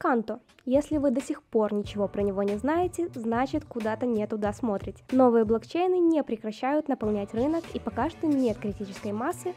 Канто. Если вы до сих пор ничего про него не знаете, значит куда-то не туда смотрите. Новые блокчейны не прекращают наполнять рынок и пока что нет критической массы,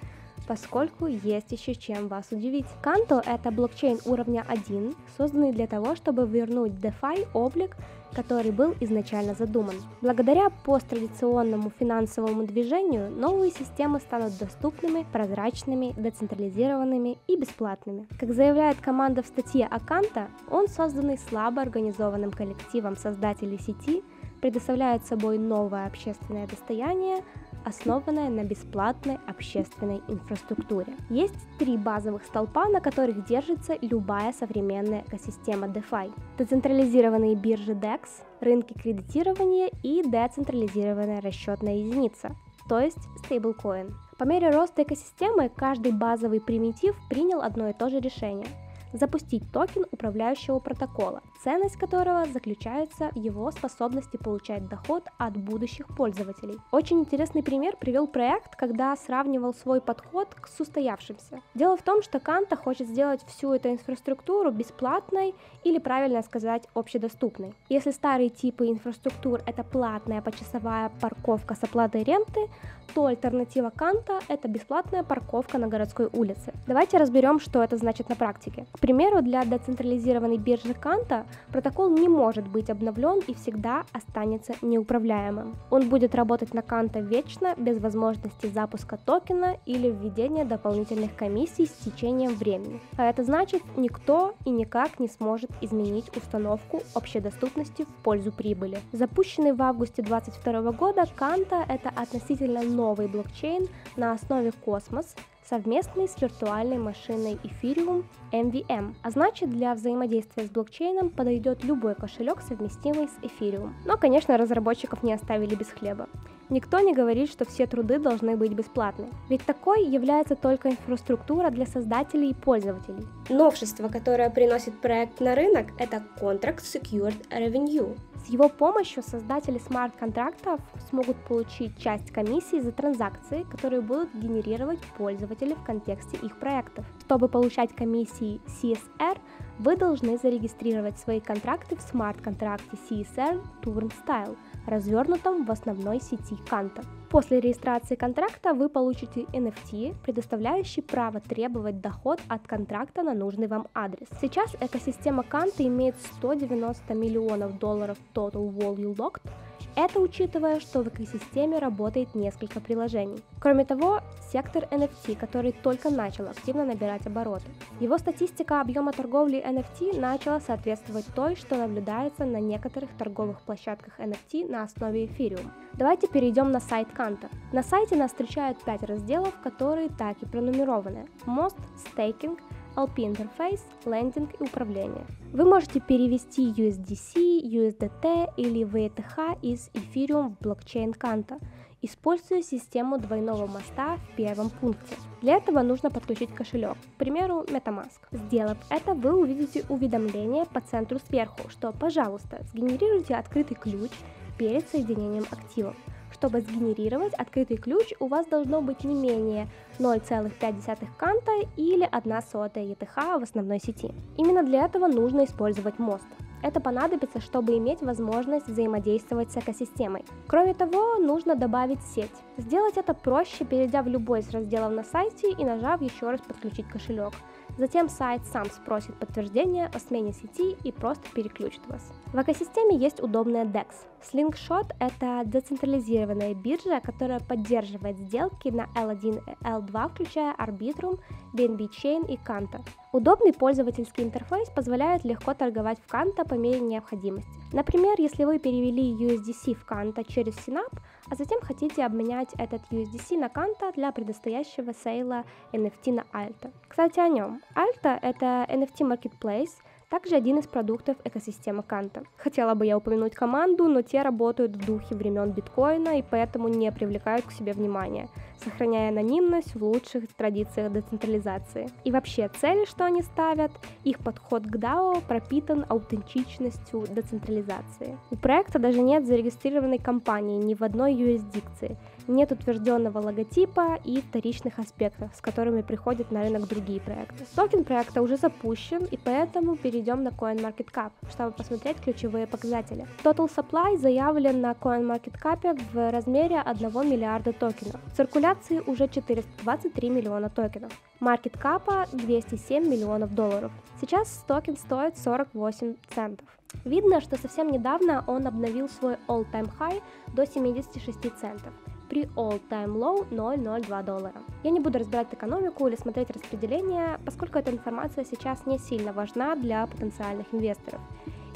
поскольку есть еще чем вас удивить. Канто — это блокчейн уровня 1, созданный для того, чтобы вернуть DeFi облик, который был изначально задуман. Благодаря посттрадиционному финансовому движению новые системы станут доступными, прозрачными, децентрализированными и бесплатными. Как заявляет команда в статье Аканта, он созданный слабо организованным коллективом создателей сети, предоставляет собой новое общественное достояние, основанная на бесплатной общественной инфраструктуре. Есть три базовых столпа, на которых держится любая современная экосистема DeFi. Децентрализированные биржи DEX, рынки кредитирования и децентрализированная расчетная единица, то есть стейблкоин. По мере роста экосистемы каждый базовый примитив принял одно и то же решение – запустить токен управляющего протокола, ценность которого заключается в его способности получать доход от будущих пользователей. Очень интересный пример привел проект, когда сравнивал свой подход к устоявшимся. Дело в том, что Канта хочет сделать всю эту инфраструктуру бесплатной или, правильно сказать, общедоступной. Если старые типы инфраструктур это платная почасовая парковка с оплатой ренты, то альтернатива Канта – это бесплатная парковка на городской улице. Давайте разберем, что это значит на практике. Примеру, для децентрализированной биржи Канта протокол не может быть обновлен и всегда останется неуправляемым. Он будет работать на Канта вечно, без возможности запуска токена или введения дополнительных комиссий с течением времени. А это значит, никто и никак не сможет изменить установку общедоступности в пользу прибыли. Запущенный в августе 2022 года Канта – это относительно новый блокчейн на основе Космос, совместный с виртуальной машиной Ethereum MVM, а значит для взаимодействия с блокчейном подойдет любой кошелек, совместимый с Ethereum. Но, конечно, разработчиков не оставили без хлеба. Никто не говорит, что все труды должны быть бесплатны, ведь такой является только инфраструктура для создателей и пользователей. Новшество, которое приносит проект на рынок, это Contract Secured Revenue. С его помощью создатели смарт-контрактов смогут получить часть комиссии за транзакции, которые будут генерировать пользователи в контексте их проектов. Чтобы получать комиссии CSR, вы должны зарегистрировать свои контракты в смарт-контракте CSR Turnstyle – развернутом в основной сети Канта. После регистрации контракта вы получите NFT, предоставляющий право требовать доход от контракта на нужный вам адрес. Сейчас экосистема Канта имеет 190 миллионов долларов Total Value Locked, это учитывая, что в экосистеме работает несколько приложений. Кроме того, сектор NFT, который только начал активно набирать обороты. Его статистика объема торговли NFT начала соответствовать той, что наблюдается на некоторых торговых площадках NFT на основе Ethereum. Давайте перейдем на сайт Канта. На сайте нас встречают 5 разделов, которые так и пронумерованы. Most, Staking, LP интерфейс, лендинг и управление. Вы можете перевести USDC, USDT или VTH из Ethereum в блокчейн Канта, используя систему двойного моста в первом пункте. Для этого нужно подключить кошелек, к примеру, MetaMask. Сделав это, вы увидите уведомление по центру сверху, что, пожалуйста, сгенерируйте открытый ключ перед соединением активов. Чтобы сгенерировать открытый ключ, у вас должно быть не менее 0,5 канта или 1 сотая ETH в основной сети. Именно для этого нужно использовать мост. Это понадобится, чтобы иметь возможность взаимодействовать с экосистемой. Кроме того, нужно добавить сеть. Сделать это проще, перейдя в любой из разделов на сайте и нажав еще раз подключить кошелек. Затем сайт сам спросит подтверждение о смене сети и просто переключит вас. В экосистеме есть удобная DEX. Slingshot – это децентрализированная биржа, которая поддерживает сделки на L1 и L2, включая Arbitrum, BNB Chain и Kanta. Удобный пользовательский интерфейс позволяет легко торговать в Kanta по мере необходимости. Например, если вы перевели USDC в Kanta через Synapse, а затем хотите обменять этот USDC на Kanta для предстоящего сейла NFT на Alta. Кстати, о нем. Alta — это NFT Marketplace, также один из продуктов экосистемы Канта. Хотела бы я упомянуть команду, но те работают в духе времен биткоина и поэтому не привлекают к себе внимания. Сохраняя анонимность в лучших традициях децентрализации. И вообще цели, что они ставят, их подход к DAO пропитан аутентичностью децентрализации. У проекта даже нет зарегистрированной компании ни в одной юрисдикции, нет утвержденного логотипа и вторичных аспектов, с которыми приходят на рынок другие проекты. Токен проекта уже запущен, и поэтому перейдем на CoinMarketCap, чтобы посмотреть ключевые показатели. Total Supply заявлен на CoinMarketCap в размере 1 миллиарда токенов. В циркуляции уже 423 миллиона токенов. Market Cap 207 миллионов долларов. Сейчас токен стоит 48 центов. Видно, что совсем недавно он обновил свой all-time high до 76 центов при all-time low 0,02 доллара. Я не буду разбирать экономику или смотреть распределение, поскольку эта информация сейчас не сильно важна для потенциальных инвесторов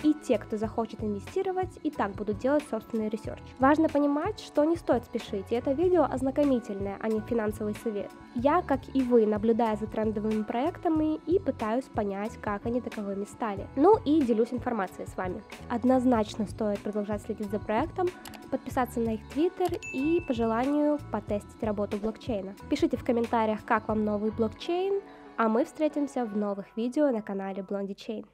и те, кто захочет инвестировать, и так будут делать собственный research. Важно понимать, что не стоит спешить, и это видео ознакомительное, а не финансовый совет. Я, как и вы, наблюдаю за трендовыми проектами и пытаюсь понять, как они таковыми стали. Ну и делюсь информацией с вами. Однозначно стоит продолжать следить за проектом, подписаться на их твиттер и по желанию потестить работу блокчейна. Пишите в комментариях, как вам новый блокчейн, а мы встретимся в новых видео на канале Blondie Chain.